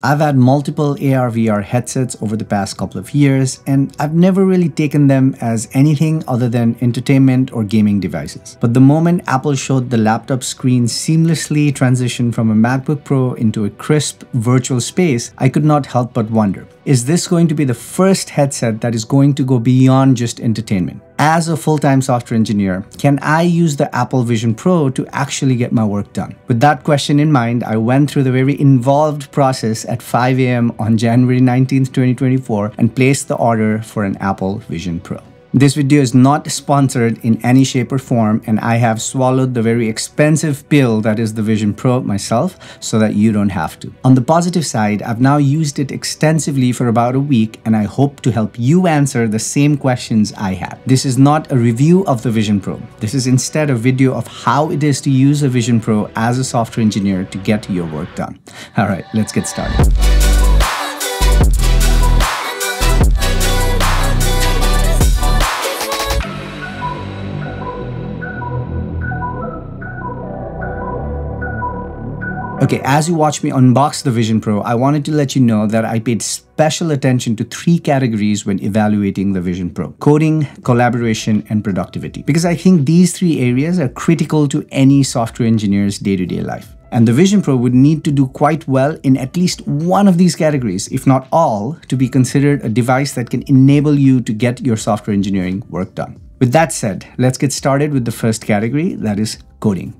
I've had multiple AR VR headsets over the past couple of years, and I've never really taken them as anything other than entertainment or gaming devices. But the moment Apple showed the laptop screen seamlessly transition from a MacBook Pro into a crisp virtual space, I could not help but wonder, is this going to be the first headset that is going to go beyond just entertainment? As a full-time software engineer, can I use the Apple Vision Pro to actually get my work done? With that question in mind, I went through the very involved process at 5 a.m. on January 19, 2024 and placed the order for an Apple Vision Pro. This video is not sponsored in any shape or form and I have swallowed the very expensive pill that is the Vision Pro myself so that you don't have to. On the positive side, I've now used it extensively for about a week and I hope to help you answer the same questions I had. This is not a review of the Vision Pro. This is instead a video of how it is to use a Vision Pro as a software engineer to get your work done. All right, let's get started. Okay, as you watch me unbox the Vision Pro, I wanted to let you know that I paid special attention to three categories when evaluating the Vision Pro. Coding, collaboration, and productivity. Because I think these three areas are critical to any software engineer's day-to-day -day life. And the Vision Pro would need to do quite well in at least one of these categories, if not all, to be considered a device that can enable you to get your software engineering work done. With that said, let's get started with the first category, that is coding.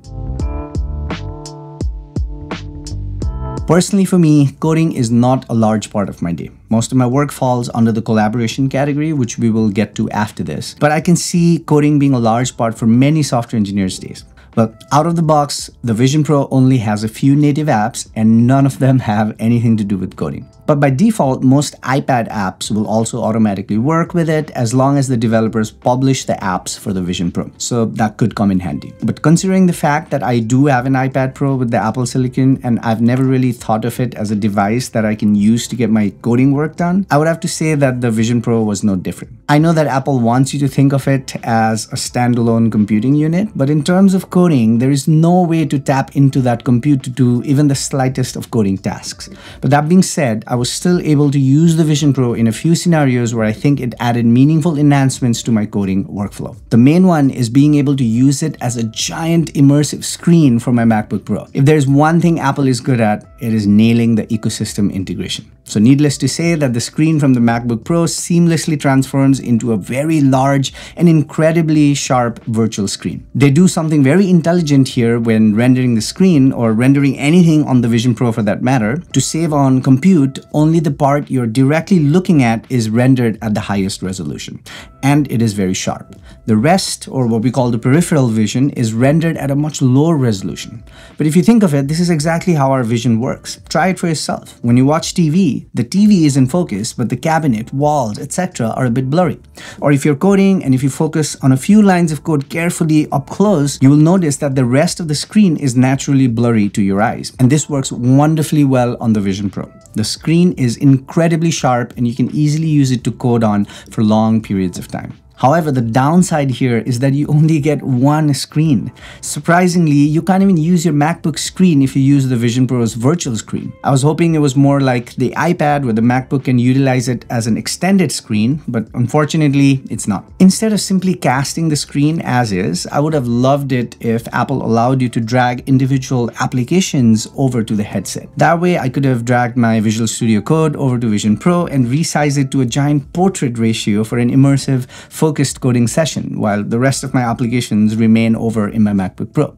Personally, for me, coding is not a large part of my day. Most of my work falls under the collaboration category, which we will get to after this. But I can see coding being a large part for many software engineers days. But out of the box, the Vision Pro only has a few native apps and none of them have anything to do with coding. But by default, most iPad apps will also automatically work with it as long as the developers publish the apps for the Vision Pro. So that could come in handy. But considering the fact that I do have an iPad Pro with the Apple Silicon and I've never really thought of it as a device that I can use to get my coding work done, I would have to say that the Vision Pro was no different. I know that Apple wants you to think of it as a standalone computing unit, but in terms of coding, there is no way to tap into that compute to do even the slightest of coding tasks. But that being said, I was still able to use the Vision Pro in a few scenarios where I think it added meaningful enhancements to my coding workflow. The main one is being able to use it as a giant immersive screen for my MacBook Pro. If there's one thing Apple is good at, it is nailing the ecosystem integration. So needless to say that the screen from the MacBook Pro seamlessly transforms into a very large and incredibly sharp virtual screen. They do something very intelligent here when rendering the screen or rendering anything on the Vision Pro for that matter. To save on compute, only the part you're directly looking at is rendered at the highest resolution. And it is very sharp. The rest, or what we call the peripheral vision, is rendered at a much lower resolution. But if you think of it, this is exactly how our vision works. Try it for yourself. When you watch TV, the TV is in focus, but the cabinet, walls, etc. are a bit blurry. Or if you're coding and if you focus on a few lines of code carefully up close, you will notice that the rest of the screen is naturally blurry to your eyes. And this works wonderfully well on the Vision Pro. The screen is incredibly sharp and you can easily use it to code on for long periods of time. However, the downside here is that you only get one screen. Surprisingly, you can't even use your MacBook screen if you use the Vision Pro's virtual screen. I was hoping it was more like the iPad where the MacBook can utilize it as an extended screen, but unfortunately, it's not. Instead of simply casting the screen as is, I would have loved it if Apple allowed you to drag individual applications over to the headset. That way, I could have dragged my Visual Studio Code over to Vision Pro and resized it to a giant portrait ratio for an immersive focused coding session while the rest of my applications remain over in my MacBook Pro.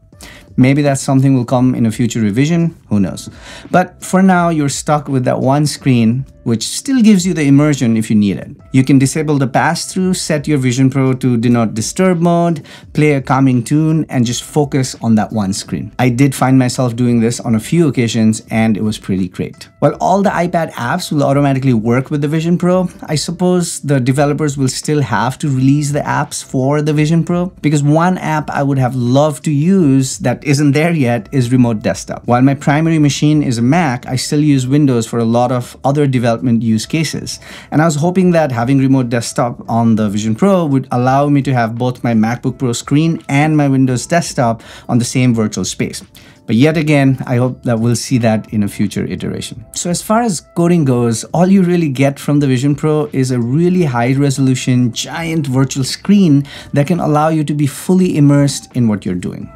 Maybe that something will come in a future revision, who knows. But for now, you're stuck with that one screen which still gives you the immersion if you need it. You can disable the pass-through, set your Vision Pro to do not disturb mode, play a calming tune, and just focus on that one screen. I did find myself doing this on a few occasions and it was pretty great. While all the iPad apps will automatically work with the Vision Pro, I suppose the developers will still have to release the apps for the Vision Pro because one app I would have loved to use that isn't there yet is Remote Desktop. While my primary machine is a Mac, I still use Windows for a lot of other development development use cases. And I was hoping that having remote desktop on the Vision Pro would allow me to have both my MacBook Pro screen and my Windows desktop on the same virtual space. But yet again, I hope that we'll see that in a future iteration. So as far as coding goes, all you really get from the Vision Pro is a really high resolution, giant virtual screen that can allow you to be fully immersed in what you're doing.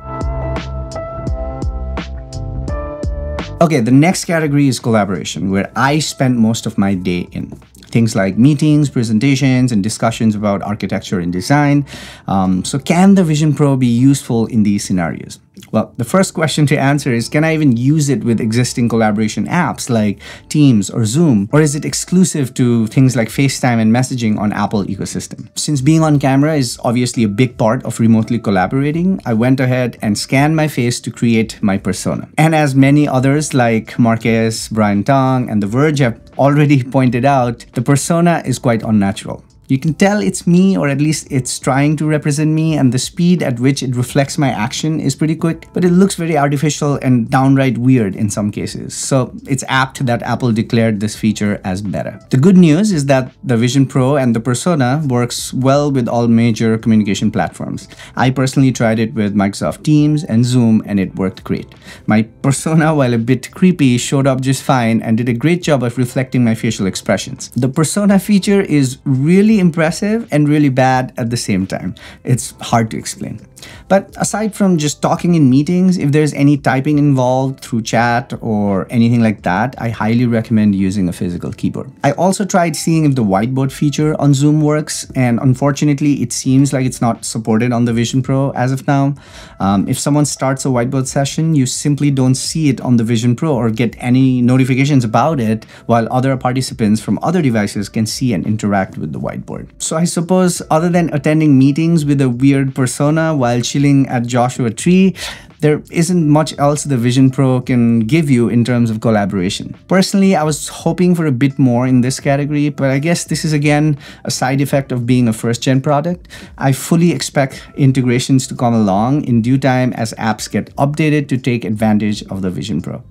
Okay, the next category is collaboration, where I spend most of my day in. Things like meetings, presentations, and discussions about architecture and design. Um, so, can the Vision Pro be useful in these scenarios? Well, the first question to answer is can I even use it with existing collaboration apps like Teams or Zoom? Or is it exclusive to things like FaceTime and messaging on Apple ecosystem? Since being on camera is obviously a big part of remotely collaborating, I went ahead and scanned my face to create my persona. And as many others like Marques, Brian Tong, and The Verge have already pointed out, the persona is quite unnatural. You can tell it's me, or at least it's trying to represent me, and the speed at which it reflects my action is pretty quick, but it looks very artificial and downright weird in some cases. So it's apt that Apple declared this feature as beta. The good news is that the Vision Pro and the Persona works well with all major communication platforms. I personally tried it with Microsoft Teams and Zoom, and it worked great. My Persona, while a bit creepy, showed up just fine and did a great job of reflecting my facial expressions. The Persona feature is really really impressive and really bad at the same time. It's hard to explain. But aside from just talking in meetings, if there's any typing involved through chat or anything like that, I highly recommend using a physical keyboard. I also tried seeing if the whiteboard feature on Zoom works, and unfortunately, it seems like it's not supported on the Vision Pro as of now. Um, if someone starts a whiteboard session, you simply don't see it on the Vision Pro or get any notifications about it, while other participants from other devices can see and interact with the whiteboard. So I suppose other than attending meetings with a weird persona while while chilling at Joshua Tree, there isn't much else the Vision Pro can give you in terms of collaboration. Personally, I was hoping for a bit more in this category, but I guess this is again a side effect of being a first gen product. I fully expect integrations to come along in due time as apps get updated to take advantage of the Vision Pro.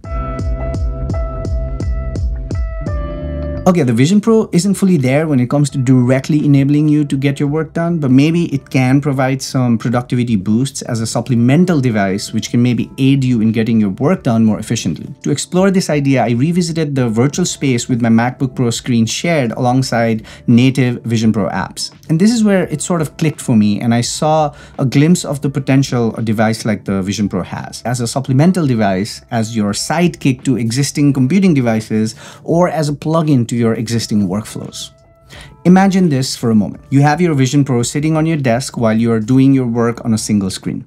Okay, the Vision Pro isn't fully there when it comes to directly enabling you to get your work done, but maybe it can provide some productivity boosts as a supplemental device which can maybe aid you in getting your work done more efficiently. To explore this idea, I revisited the virtual space with my MacBook Pro screen shared alongside native Vision Pro apps. And this is where it sort of clicked for me and I saw a glimpse of the potential a device like the Vision Pro has. As a supplemental device, as your sidekick to existing computing devices, or as a plugin to to your existing workflows. Imagine this for a moment. You have your Vision Pro sitting on your desk while you are doing your work on a single screen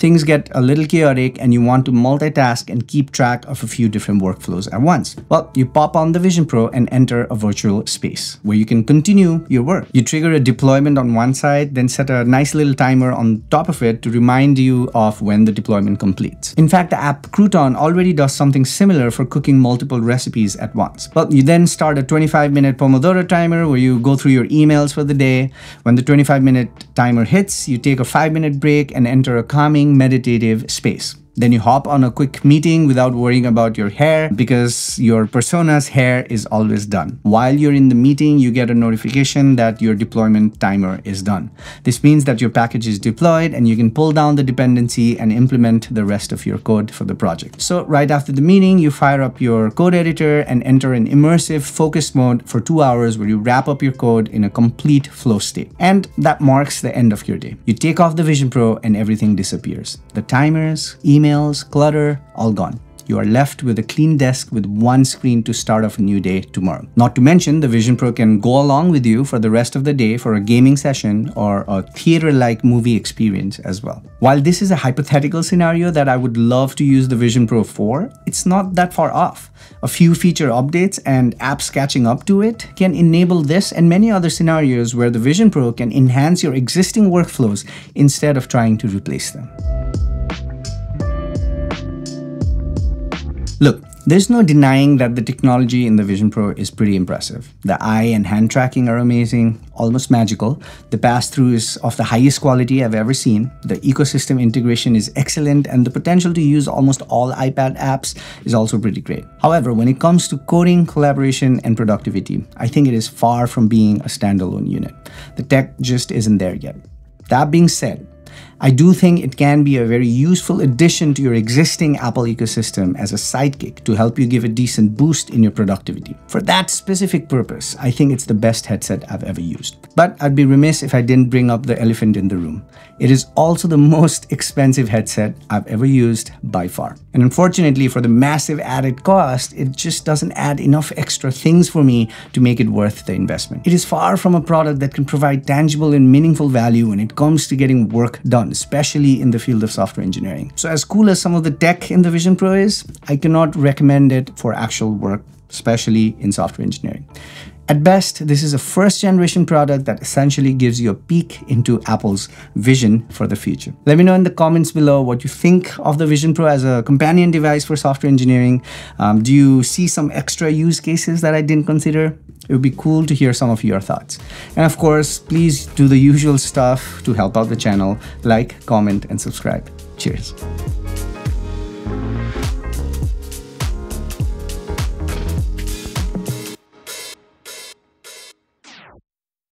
things get a little chaotic and you want to multitask and keep track of a few different workflows at once. Well, you pop on the Vision Pro and enter a virtual space where you can continue your work. You trigger a deployment on one side, then set a nice little timer on top of it to remind you of when the deployment completes. In fact, the app Crouton already does something similar for cooking multiple recipes at once. Well, you then start a 25 minute Pomodoro timer where you go through your emails for the day. When the 25 minute timer hits, you take a 5 minute break and enter a calming meditative space. Then you hop on a quick meeting without worrying about your hair because your persona's hair is always done. While you're in the meeting, you get a notification that your deployment timer is done. This means that your package is deployed and you can pull down the dependency and implement the rest of your code for the project. So right after the meeting, you fire up your code editor and enter an immersive focus mode for two hours where you wrap up your code in a complete flow state. And that marks the end of your day. You take off the Vision Pro and everything disappears. The timers, emails, emails, clutter, all gone. You are left with a clean desk with one screen to start off a new day tomorrow. Not to mention, the Vision Pro can go along with you for the rest of the day for a gaming session or a theater-like movie experience as well. While this is a hypothetical scenario that I would love to use the Vision Pro for, it's not that far off. A few feature updates and apps catching up to it can enable this and many other scenarios where the Vision Pro can enhance your existing workflows instead of trying to replace them. Look, there's no denying that the technology in the Vision Pro is pretty impressive. The eye and hand tracking are amazing, almost magical. The pass-through is of the highest quality I've ever seen. The ecosystem integration is excellent and the potential to use almost all iPad apps is also pretty great. However, when it comes to coding, collaboration, and productivity, I think it is far from being a standalone unit. The tech just isn't there yet. That being said, I do think it can be a very useful addition to your existing Apple ecosystem as a sidekick to help you give a decent boost in your productivity. For that specific purpose, I think it's the best headset I've ever used. But I'd be remiss if I didn't bring up the elephant in the room. It is also the most expensive headset I've ever used by far. And unfortunately, for the massive added cost, it just doesn't add enough extra things for me to make it worth the investment. It is far from a product that can provide tangible and meaningful value when it comes to getting work done, especially in the field of software engineering. So as cool as some of the tech in the Vision Pro is, I cannot recommend it for actual work, especially in software engineering. At best, this is a first generation product that essentially gives you a peek into Apple's vision for the future. Let me know in the comments below what you think of the Vision Pro as a companion device for software engineering. Um, do you see some extra use cases that I didn't consider? It would be cool to hear some of your thoughts. And of course, please do the usual stuff to help out the channel, like, comment, and subscribe. Cheers.